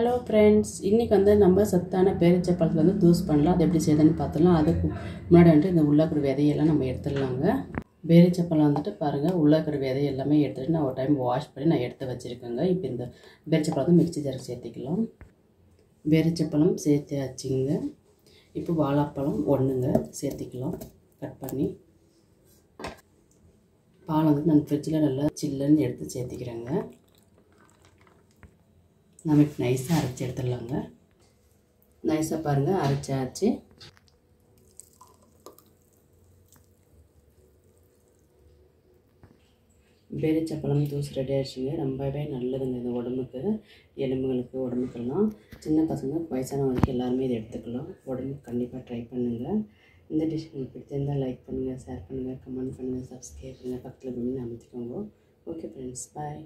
Hello friends இன்றைக்கி வந்து நம்ம சத்தான பேரிச்சப்பழத்தில் வந்து ஜூஸ் பண்ணலாம். அது எப்படி செய்யுதுன்னு பார்த்துலாம் அதுக்கு முன்னாடி வந்துட்டு இந்த உள்ளக்கிற விதையெல்லாம் நம்ம எடுத்துடலாங்க. பேரிச்சப்பழம் வந்துட்டு பாருங்கள் உள்ளக்கிற விதை எல்லாமே எடுத்துகிட்டு நான் ஒரு டைம் வாஷ் பண்ணி நான் எடுத்து வச்சுருக்கேங்க. இப்போ இந்த பேரிச்சப்பழம் வந்து மிக்ஸி ஜாருக்கு சேர்த்திக்கலாம். பேரிச்சப்பழம் சேர்த்தாச்சுங்க. இப்போ வாழைப்பழம் ஒன்றுங்க சேர்த்திக்கலாம். கட் பண்ணி. பால் வந்து நான் ஃப்ரிட்ஜில் நல்லா சில்லுன்னு எடுத்து சேர்த்திக்கிறேங்க. நம்ம இப்போ நைஸாக அரைச்சி எடுத்துடலாங்க. நைஸாக பாருங்கள் அரைச்சாச்சு. பேரிச்சப்பழம் தூசி ரெடி ஆகிடுச்சுங்க ரொம்பவே நல்லதுங்க இந்த உடம்புக்கு. எலும்புகளுக்கு உடம்புக்கெல்லாம். சின்ன பசங்க வயசானவங்களுக்கு எல்லாருமே இதை எடுத்துக்கலாம். உடம்புக்கு கண்டிப்பாக ட்ரை பண்ணுங்கள் இந்த டிஷ் உங்களுக்கு பிடிச்சிருந்தால் லைக் பண்ணுங்கள் ஷேர் பண்ணுங்கள் கமெண்ட் பண்ணுங்கள் சப்ஸ்கிரைப் பண்ணுங்கள் பக்கத்தில் பண்ணி அமைச்சிக்கோங்க. Okay friends bye